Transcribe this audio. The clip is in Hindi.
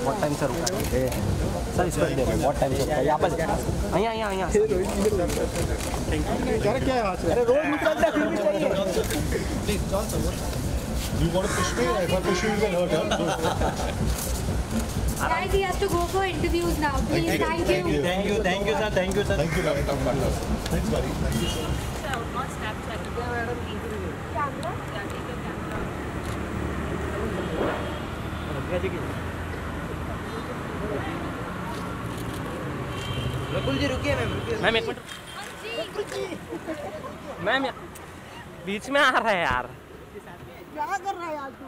बहुत टाइम से रुका है सर इसको दे दो बहुत टाइम से रुका है यहाँ पर यहाँ यहाँ यहाँ अरे रोड निकल रहा फिर भी चाहिए You want to push me? If I push you, you will hurt. Guys, he has to go for interviews now. Please, thank you. Thank you, thank you sir thank you doctor thanks बारी रकुल जी रुकिए मैम एक मिनट मैम बीच में आ रहा है यार क्या कर रहा है यार तू